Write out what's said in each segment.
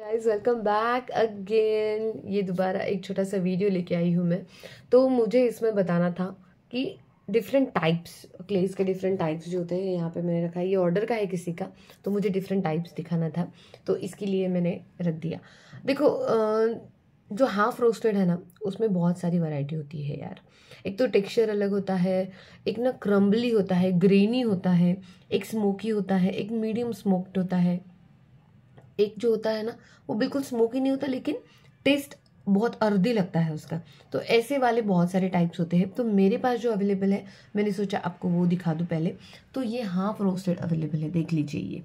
Guys welcome back again ये दोबारा एक छोटा सा वीडियो लेके आई हूँ मैं। तो मुझे इसमें बताना था कि डिफरेंट टाइप्स क्लेस के डिफरेंट टाइप्स जो होते हैं, यहाँ पे मैंने रखा है। ये ऑर्डर का है किसी का तो मुझे डिफरेंट टाइप्स दिखाना था। तो इसके लिए मैंने रख दिया। देखो जो हाफ़ रोस्टेड है ना, उसमें बहुत सारी वैरायटी होती है यार। एक तो टेक्सचर अलग होता है, एक ना क्रम्बली होता है ग्रेनी होता है, एक स्मोकी होता है, एक मीडियम स्मोक्ड होता है। एक जो होता है ना, वो बिल्कुल स्मोकी नहीं होता, लेकिन टेस्ट बहुत अर्दी लगता है उसका। तो ऐसे वाले बहुत सारे टाइप्स होते हैं। तो मेरे पास जो अवेलेबल है, मैंने सोचा आपको वो दिखा दूँ पहले। तो ये हाफ़ रोस्टेड अवेलेबल है, देख लीजिए ये।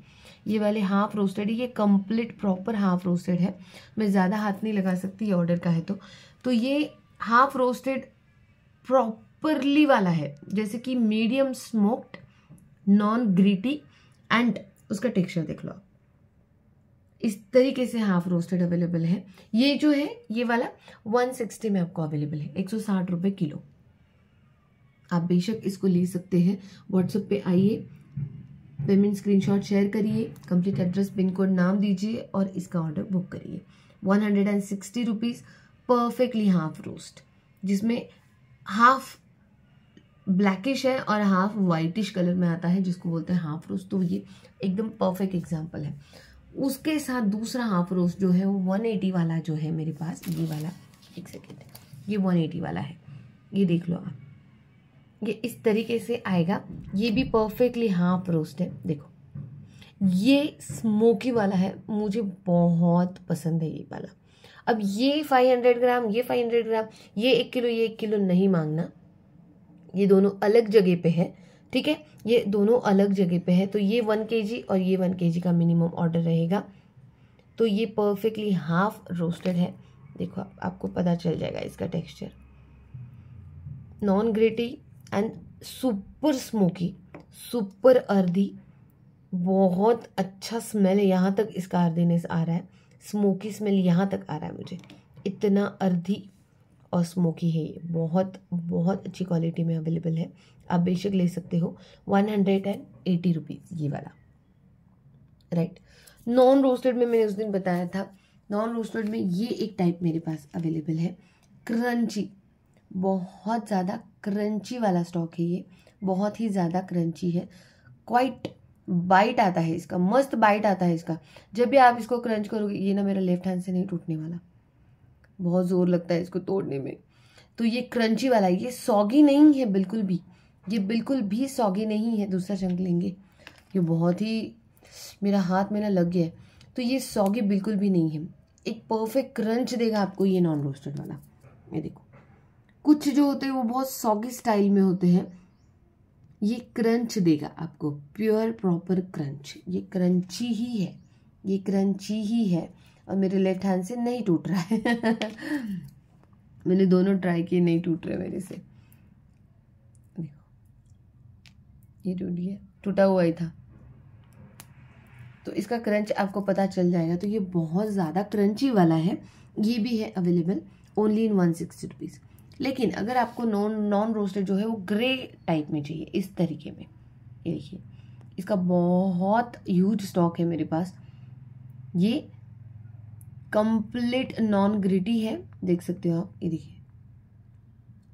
ये वाले हाफ़ रोस्टेड ये कंप्लीट प्रॉपर हाफ़ रोस्टेड है। मैं ज़्यादा हाथ नहीं लगा सकती ये ऑर्डर का है तो। तो ये हाफ़ रोस्टेड प्रॉपरली वाला है। जैसे कि medium smoked non gritty and उसका टेक्सचर देख लो इस तरीके से हाफ़ रोस्टेड अवेलेबल है। ये जो है, ये वाला 160 में आपको अवेलेबल है, एक सौ किलो। आप बेशक इसको ले सकते हैं। व्हाट्सएप पे आइए पेमेंट स्क्रीनशॉट शेयर करिए कंप्लीट एड्रेस पिन कोड नाम दीजिए और इसका ऑर्डर बुक करिए। One hundred and sixty rupees perfectly half roast जिसमें हाफ़ ब्लैकिश है और हाफ़ वाइटिश कलर में आता है, जिसको बोलते हैं हाफ़ रोस्ट तो ये एकदम परफेक्ट एग्ज़ाम्पल है। उसके साथ दूसरा हाफ़ रोस्ट जो है वो 180 वाला जो है मेरे पास, ये वाला, एक सेकेंड ये 180 वाला है। ये देख लो आप। ये इस तरीके से आएगा। ये भी परफेक्टली हाफ़ रोस्ट है। देखो, ये स्मोकी वाला है। मुझे बहुत पसंद है ये वाला। अब ये 500 ग्राम ये 500 ग्राम ये एक किलो, ये एक किलो नहीं मांगना। ये दोनों अलग जगह पे है। ठीक है? ये दोनों अलग जगह पे है तो ये वन के और ये वन के का मिनिमम ऑर्डर रहेगा। तो ये परफेक्टली हाफ़ रोस्टेड है। देखो आप, आपको पता चल जाएगा इसका texture non gritty and super smoky super earthy. बहुत अच्छा स्मेल यहाँ तक इसका अर्दीनेस आ रहा है। स्मोकी स्मेल यहाँ तक आ रहा है मुझे। इतना अर्धी और स्मोकी है ये। बहुत बहुत अच्छी क्वालिटी में अवेलेबल है। आप बेशक ले सकते हो। One hundred and eighty rupees ये वाला। राइट नॉन रोस्टेड में मैंने उस दिन बताया था। नॉन रोस्टेड में ये एक टाइप मेरे पास अवेलेबल है। क्रंची बहुत ज़्यादा क्रंची वाला स्टॉक है ये। बहुत ही ज़्यादा क्रंची है। क्वाइट बाइट आता है इसका। मस्त बाइट आता है इसका। जब भी आप इसको क्रंच करोगे, ये ना मेरा लेफ़्ट हैंड से नहीं टूटने वाला। बहुत ज़ोर लगता है इसको तोड़ने में। तो ये क्रंची वाला, ये सॉगी नहीं है बिल्कुल भी। ये बिल्कुल भी सॉगी नहीं है, दूसरा चंक लेंगे। ये बहुत ही मेरा हाथ में ना लग गया है। तो ये सॉगी बिल्कुल भी नहीं है। एक परफेक्ट क्रंच देगा आपको ये नॉन रोस्टेड वाला। ये देखो। कुछ जो होते हैं वो बहुत सॉगी स्टाइल में होते हैं। ये क्रंच देगा आपको। प्योर प्रॉपर क्रंच ये क्रंची ही है। ये क्रंची ही है। और मेरे लेफ़्ट हैंड से नहीं टूट रहा है। मैंने दोनों ट्राई किए, नहीं टूट रहे मेरे से। देखो, ये टूट गया। टूटा हुआ ही था। तो इसका क्रंच आपको पता चल जाएगा। तो ये बहुत ज़्यादा क्रंची वाला है। ये भी है available only in one sixty rupees लेकिन अगर आपको नॉन नॉन रोस्टेड जो है वो ग्रे टाइप में चाहिए, इस तरीके में। ये देखिए, इसका बहुत ह्यूज स्टॉक है मेरे पास। ये कंप्लीट नॉन ग्रिटी है, देख सकते हो आप, ये देखिए।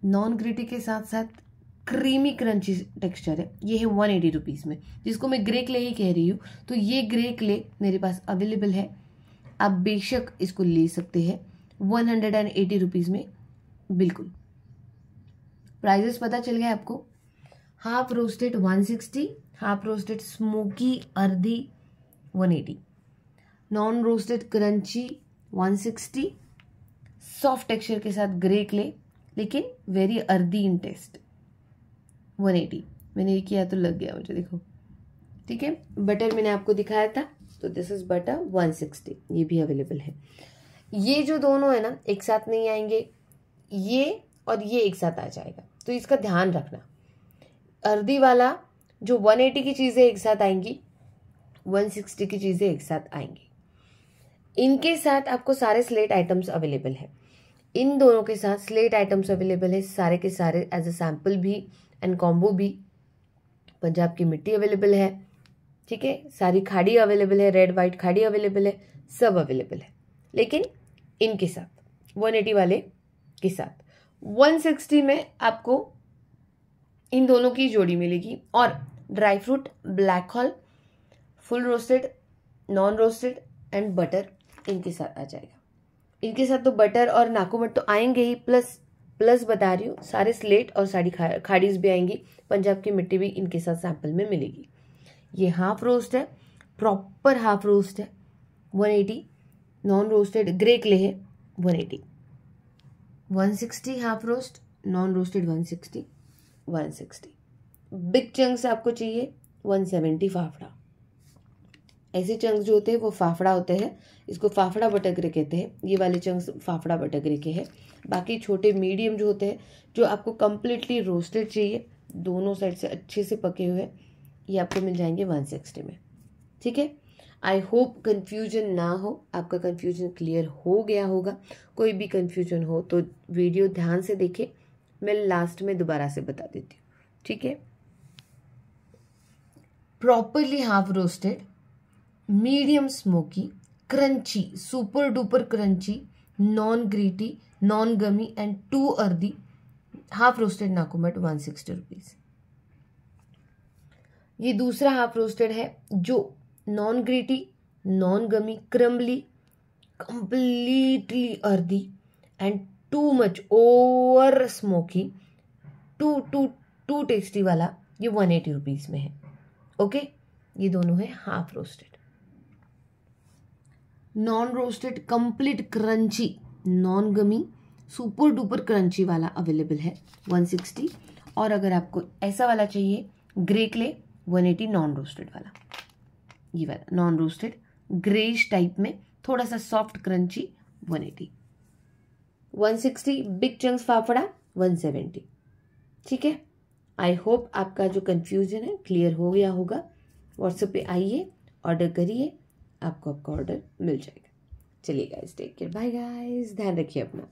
नॉन ग्रिटी के साथ साथ क्रीमी क्रंची टेक्सचर है। ये है वन एटी रुपीज़ में। जिसको मैं ग्रे क्ले ही कह रही हूँ तो ये ग्रे क्ले मेरे पास अवेलेबल है। आप बेशक इसको ले सकते हैं one hundred and eighty rupees में, बिल्कुल। प्राइजेस पता चल गया आपको? Half roasted one sixty half roasted smoky earthy one eighty non roasted crunchy 160 soft texture के साथ ग्रे क्ले, लेकिन वेरी अर्दी इन टेस्ट 180 मैंने ये किया तो लग गया मुझे, देखो। ठीक है? बटर मैंने आपको दिखाया था तो दिस इज़ बटर 160 ये भी अवेलेबल है। ये जो दोनों है ना, एक साथ नहीं आएँगे। ये और ये एक साथ आ जाएगा। तो इसका ध्यान रखना। अर्दी वाला जो 180 की चीज़ें एक साथ आएँगी 160 की चीज़ें एक साथ आएँगी। इनके साथ आपको सारे स्लेट आइटम्स अवेलेबल है। इन दोनों के साथ स्लेट आइटम्स अवेलेबल है, सारे के सारे एज अ सैंपल भी एंड कॉम्बो भी। पंजाब की मिट्टी अवेलेबल है, ठीक है? सारी खाड़ी अवेलेबल है रेड वाइट खाड़ी अवेलेबल है, सब अवेलेबल है। लेकिन इनके साथ 180 वाले के साथ। 160 में आपको इन दोनों की जोड़ी मिलेगी और dry fruit black hall full roasted non roasted and butter इनके साथ आ जाएगा। इनके साथ तो बटर और नाकूमट तो आएँगे ही प्लस प्लस बता रही हूँ, सारे स्लेट और साड़ी खा, खाड़ीज भी आएँगी, पंजाब की मिट्टी भी इनके साथ सैंपल में मिलेगी। ये हाफ़ रोस्ट है प्रॉपर हाफ़ रोस्ट है 180 नॉन रोस्टेड ग्रे क्ले है 180 160 half roast non roasted 160 160 big chunks आपको चाहिए 170 फाफड़ा। ऐसे चंक्स जो होते हैं, वो फाफड़ा होते हैं। इसको फाफड़ा बटकरे कहते हैं। ये वाले चंक्स फाफड़ा बटकरे के हैं। बाकी छोटे मीडियम जो होते हैं, जो आपको कम्प्लीटली रोस्टेड चाहिए, दोनों साइड से अच्छे से पके हुए, ये आपको मिल जाएँगे वन सिक्सटी में। ठीक है? आई होप कन्फ्यूज़न ना हो। आपका कन्फ्यूज़न क्लियर हो गया होगा। कोई भी कन्फ्यूज़न हो तो वीडियो ध्यान से देखें। मैं लास्ट में दोबारा से बता देती हूँ। ठीक है? Properly half roasted medium smoky, crunchy, super duper crunchy, non gritty, non gummy and too earthy half roasted नाकुमट one sixty rupees ये दूसरा हाफ़ रोस्टेड है, जो non gritty, non gummy, crumbly completely earthy and too much over smoky too too too tasty वाला, ये one eighty rupees में है. Okay ये दोनों है half roasted non roasted complete crunchy non gummy super duper crunchy वाला available है 160 और अगर आपको ऐसा वाला चाहिए ग्रे क्ले 180 नॉन रोस्टेड वाला. ये वाला नॉन रोस्टेड ग्रेश टाइप में थोड़ा सा सॉफ्ट क्रंची 180 160 बिग चंक्स फाफड़ा 170 ठीक है? आई होप आपका जो कंफ्यूजन है क्लियर हो गया होगा. व्हाट्सएप पे आइए ऑर्डर करिए. आपको आपका ऑर्डर मिल जाएगा। चलिए guys take care bye guys ध्यान रखिए अपना।